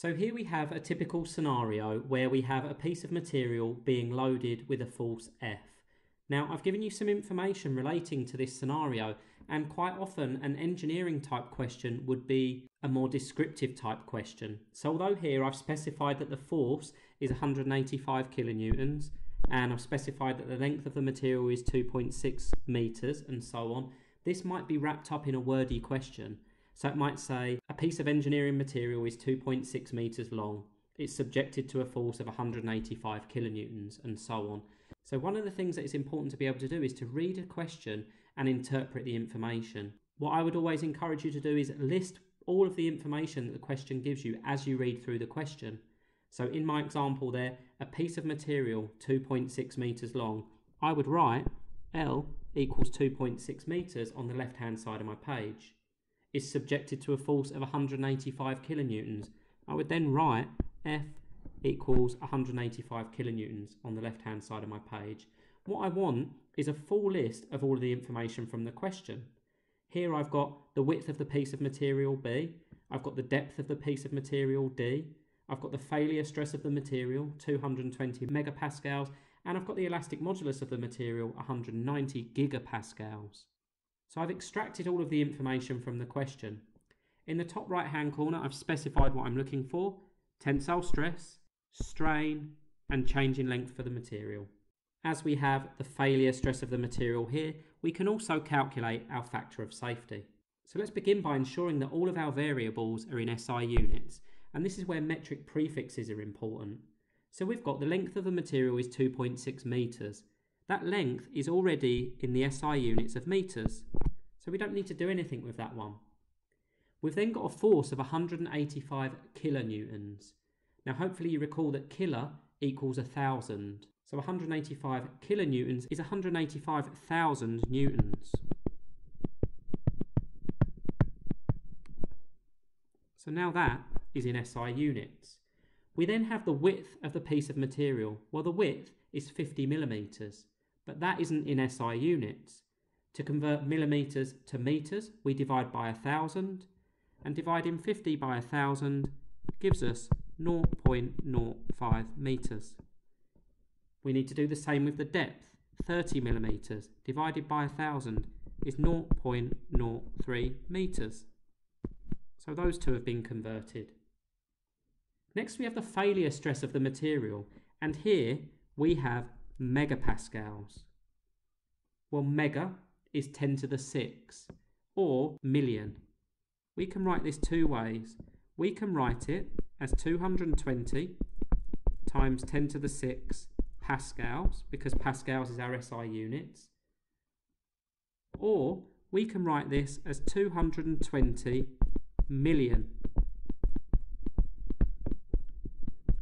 So here we have a typical scenario where we have a piece of material being loaded with a force F. Now I've given you some information relating to this scenario and quite often an engineering type question would be a more descriptive type question. So although here I've specified that the force is 185 kilonewtons and I've specified that the length of the material is 2.6 meters and so on, this might be wrapped up in a wordy question. So it might say a piece of engineering material is 2.6 meters long. It's subjected to a force of 185 kilonewtons and so on. So one of the things that is important to be able to do is to read a question and interpret the information. What I would always encourage you to do is list all of the information that the question gives you as you read through the question. So in my example there, a piece of material 2.6 meters long, I would write L equals 2.6 meters on the left hand side of my page. Is subjected to a force of 185 kilonewtons. I would then write F equals 185 kilonewtons on the left hand side of my page. What I want is a full list of all of the information from the question. Here I've got the width of the piece of material B, I've got the depth of the piece of material D, I've got the failure stress of the material 220 megapascals, and I've got the elastic modulus of the material 190 gigapascals. So I've extracted all of the information from the question. In the top right hand corner I've specified what I'm looking for, tensile stress, strain, and change in length for the material. As we have the failure stress of the material here, we can also calculate our factor of safety. So let's begin by ensuring that all of our variables are in SI units, and this is where metric prefixes are important. So we've got the length of the material is 2.6 metres. That length is already in the SI units of metres, so we don't need to do anything with that one. We've then got a force of 185 kilonewtons. Now, hopefully, you recall that kilo equals a thousand. So 185 kilonewtons is 185,000 newtons. So now that is in SI units. We then have the width of the piece of material. Well, the width is 50 millimeters, but that isn't in SI units. To convert millimeters to meters, we divide by a thousand, and dividing 50 by a thousand gives us 0.05 meters. We need to do the same with the depth. 30 millimeters divided by 1000 is 0.03 meters. So those two have been converted. Next we have the failure stress of the material and here we have megapascals. Well mega is 10 to the 6 or million. We can write this two ways. We can write it as 220 times 10 to the 6 pascals, because pascals is our SI units. Or we can write this as 220 million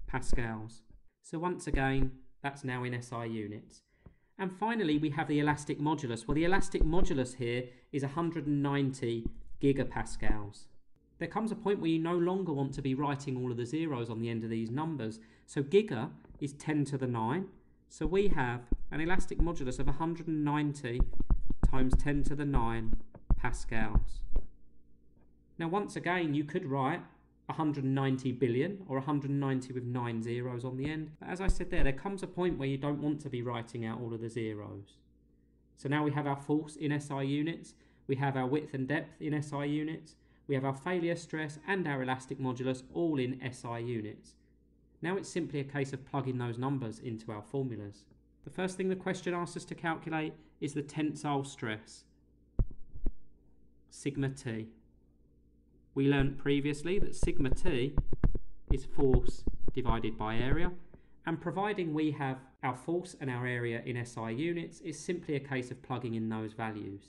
pascals. So once again, that's now in SI units. And finally, we have the elastic modulus. Well, the elastic modulus here is 190 gigapascals. There comes a point where you no longer want to be writing all of the zeros on the end of these numbers. So giga is 10 to the 9. So we have an elastic modulus of 190 times 10 to the 9 pascals. Now once again you could write 190 billion or 190 with 9 zeros on the end. But as I said there, there comes a point where you don't want to be writing out all of the zeros. So now we have our force in SI units, we have our width and depth in SI units, we have our failure stress and our elastic modulus all in SI units. Now it's simply a case of plugging those numbers into our formulas. The first thing the question asks us to calculate is the tensile stress, sigma t. We learned previously that sigma t is force divided by area, and providing we have our force and our area in SI units, it's simply a case of plugging in those values.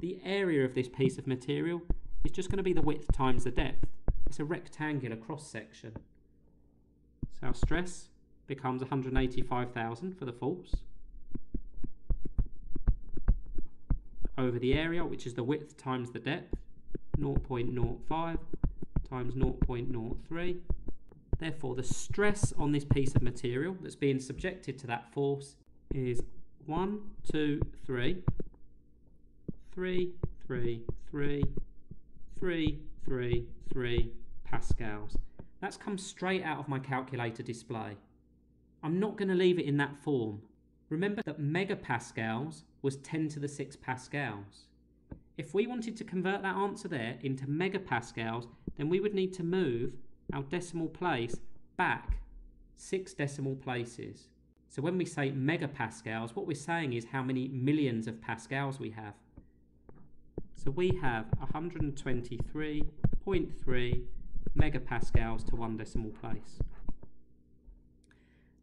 The area of this piece of material is just going to be the width times the depth. It's a rectangular cross section. So our stress becomes 185,000 for the force over the area, which is the width times the depth, 0.05 times 0.03. Therefore, the stress on this piece of material that's being subjected to that force is 1, 2, 3, 3, 3, 3, 3, 3, 3 pascals. That's come straight out of my calculator display. I'm not going to leave it in that form. Remember that megapascals was 10 to the 6 pascals. If we wanted to convert that answer there into megapascals, then we would need to move our decimal place back six decimal places. So when we say megapascals, what we're saying is how many millions of pascals we have. So we have 123.3 megapascals to one decimal place.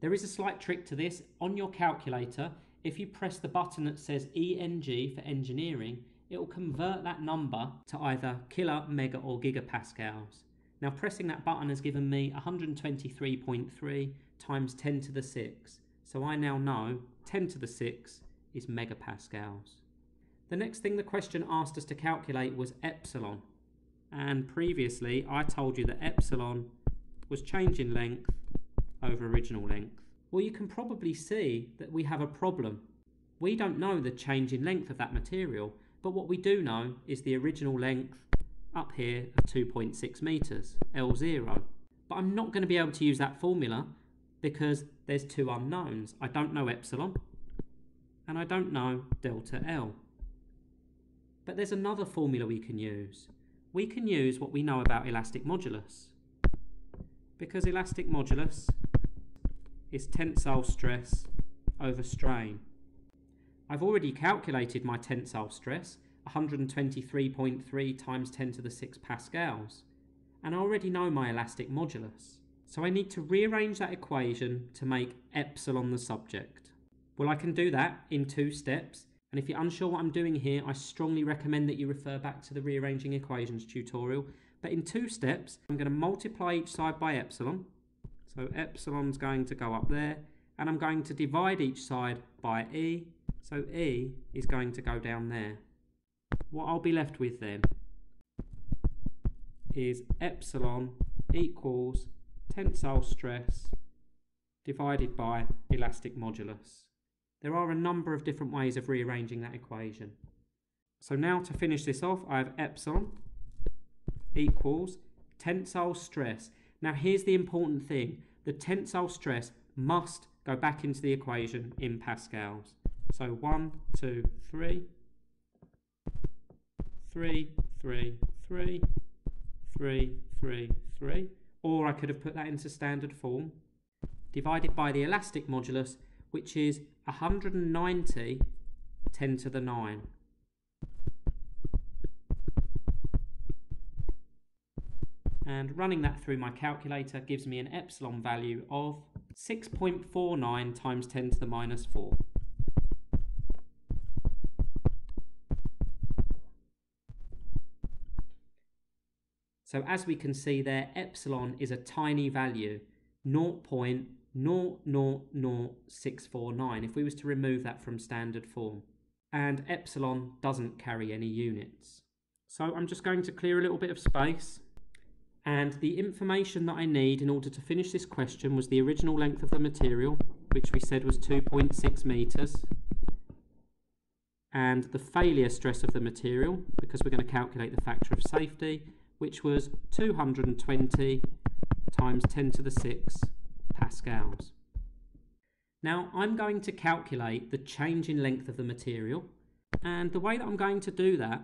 There is a slight trick to this. On your calculator, if you press the button that says ENG for engineering, it will convert that number to either kilo, mega or gigapascals. Now pressing that button has given me 123.3 times 10 to the 6. So I now know 10 to the 6 is megapascals. The next thing the question asked us to calculate was epsilon. And previously I told you that epsilon was change in length over original length. Well, you can probably see that we have a problem. We don't know the change in length of that material, but what we do know is the original length up here of 2.6 metres, L0. But I'm not going to be able to use that formula because there's two unknowns. I don't know epsilon and I don't know delta L. But there's another formula we can use. We can use what we know about elastic modulus. Because elastic modulus is tensile stress over strain. I've already calculated my tensile stress, 123.3 times 10 to the 6 pascals, and I already know my elastic modulus. So I need to rearrange that equation to make epsilon the subject. Well, I can do that in two steps, and if you're unsure what I'm doing here, I strongly recommend that you refer back to the rearranging equations tutorial. But in two steps, I'm going to multiply each side by epsilon, so epsilon's going to go up there. And I'm going to divide each side by E. So E is going to go down there. What I'll be left with then is epsilon equals tensile stress divided by elastic modulus. There are a number of different ways of rearranging that equation. So now to finish this off, I have epsilon equals tensile stress. Now here's the important thing. The tensile stress must go back into the equation in pascals. So one, two, three, three, three, three, three, three, three. Or I could have put that into standard form, divided by the elastic modulus, which is 190 10 to the 9. and running that through my calculator gives me an epsilon value of 6.49 times 10 to the minus 4. So as we can see there, epsilon is a tiny value, 0.000649 if we was to remove that from standard form. And epsilon doesn't carry any units. So I'm just going to clear a little bit of space and the information that I need in order to finish this question was the original length of the material, which we said was 2.6 metres, and the failure stress of the material, because we're going to calculate the factor of safety, which was 220 times 10 to the 6 pascals. Now I'm going to calculate the change in length of the material, and the way that I'm going to do that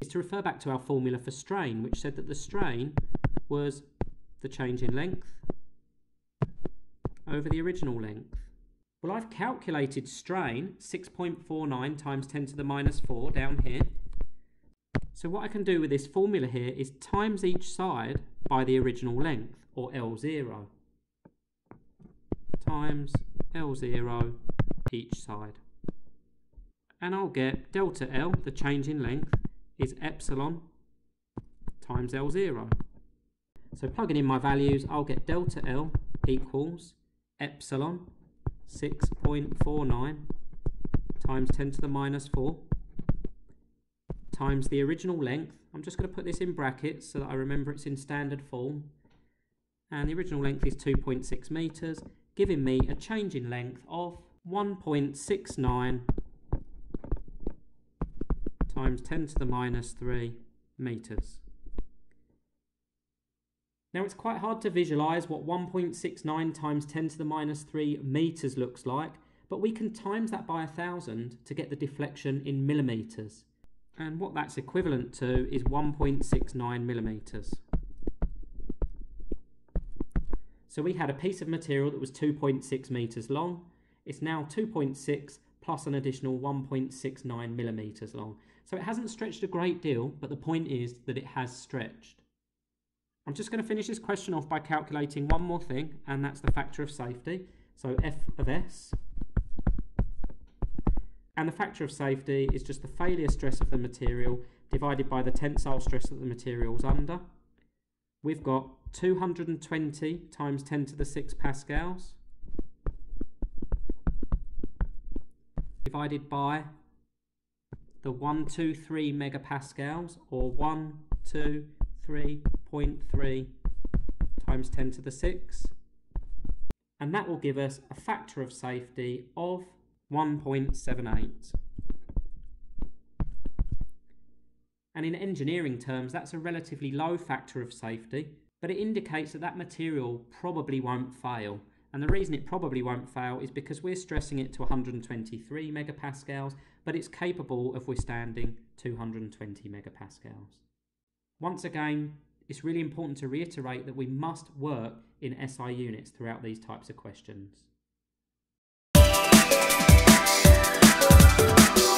is to refer back to our formula for strain, which said that the strain was the change in length over the original length. Well, I've calculated strain 6.49 times 10 to the minus 4 down here. So what I can do with this formula here is times each side by the original length, or L0, times L0 each side. And I'll get delta L, the change in length, is epsilon times L0. So plugging in my values, I'll get delta L equals epsilon 6.49 times 10 to the minus 4 times the original length. I'm just going to put this in brackets so that I remember it's in standard form. And the original length is 2.6 metres, giving me a change in length of 1.69 times 10 to the minus 3 metres. Now it's quite hard to visualise what 1.69 times 10 to the minus 3 metres looks like, but we can times that by 1000 to get the deflection in millimetres. And what that's equivalent to is 1.69 millimetres. So we had a piece of material that was 2.6 metres long. It's now 2.6 plus an additional 1.69 millimetres long. So it hasn't stretched a great deal, but the point is that it has stretched. I'm just going to finish this question off by calculating one more thing, and that's the factor of safety. So F of S. And the factor of safety is just the failure stress of the material divided by the tensile stress that the material is under. We've got 220 times 10 to the 6 pascals divided by the 123 megapascals or 123.3 times 10 to the 6 and that will give us a factor of safety of 1.78. And in engineering terms, that's a relatively low factor of safety, but it indicates that that material probably won't fail. And the reason it probably won't fail is because we're stressing it to 123 megapascals, but it's capable of withstanding 220 megapascals. Once again, it's really important to reiterate that we must work in SI units throughout these types of questions. Thank you.